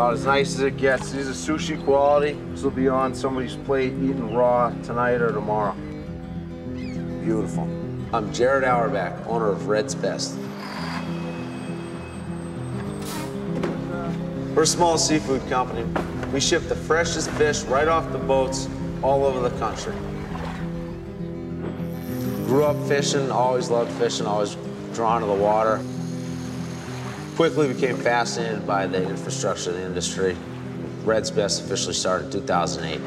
About as nice as it gets. These are sushi quality. This will be on somebody's plate eating raw tonight or tomorrow. Beautiful. I'm Jared Auerbach, owner of Red's Best. We're a small seafood company. We ship the freshest fish right off the boats all over the country. Grew up fishing, always loved fishing, always drawn to the water. Quickly became fascinated by the infrastructure of the industry. Red's Best officially started in 2008.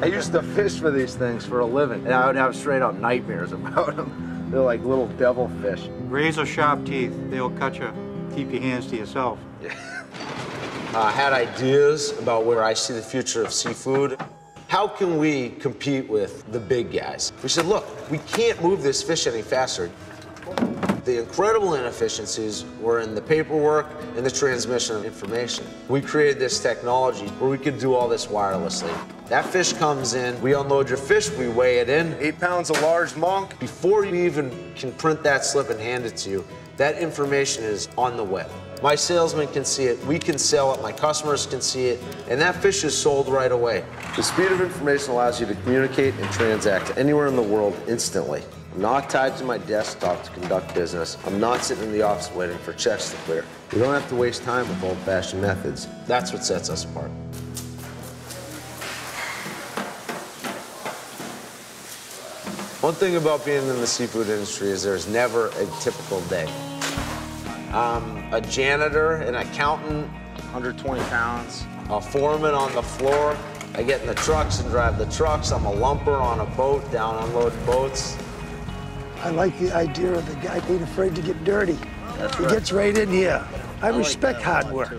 I used to fish for these things for a living, and I would have straight up nightmares about them. They're like little devil fish. Razor sharp teeth, they'll cut you. Keep your hands to yourself. I uh, had ideas about where I see the future of seafood. How can we compete with the big guys? We said, look, we can't move this fish any faster. The incredible inefficiencies were in the paperwork and the transmission of information. We created this technology where we could do all this wirelessly. That fish comes in, we unload your fish, we weigh it in. Eight pounds of large monk. Before you even can print that slip and hand it to you, that information is on the web. My salesman can see it, we can sell it, my customers can see it, and that fish is sold right away. The speed of information allows you to communicate and transact anywhere in the world instantly. I'm not tied to my desktop to conduct business. I'm not sitting in the office waiting for checks to clear. We don't have to waste time with old-fashioned methods. That's what sets us apart. One thing about being in the seafood industry is there's never a typical day. I'm a janitor, an accountant, 120 pounds. a foreman on the floor. I get in the trucks and drive the trucks. I'm a lumper on a boat, down unload boats. I like the idea of the guy being afraid to get dirty. he gets right in here. I, respect hard work.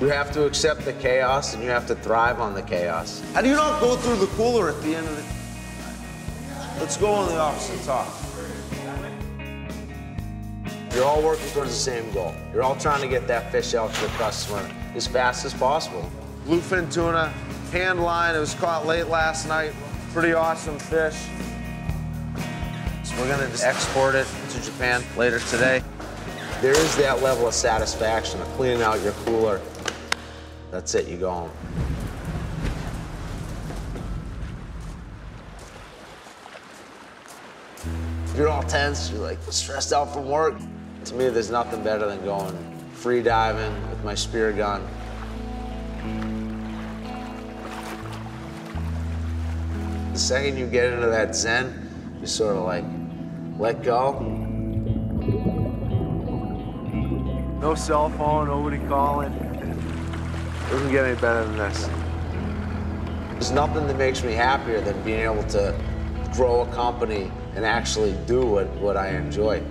You have to accept the chaos and you have to thrive on the chaos. How do you not go through the cooler at the end of the... Let's go on the opposite and talk. You're all working towards the same goal. You're all trying to get that fish out to the customer as fast as possible. Bluefin tuna, hand line. It was caught late last night. Pretty awesome fish. We're gonna just export it to Japan later today. There is that level of satisfaction of cleaning out your cooler. That's it, you go home. You're all tense, you're like stressed out from work. To me, there's nothing better than going free diving with my spear gun. The second you get into that zen, you're sort of like let go. No cell phone, nobody calling. It Doesn't get any better than this. There's nothing that makes me happier than being able to grow a company and actually do what, what I enjoy.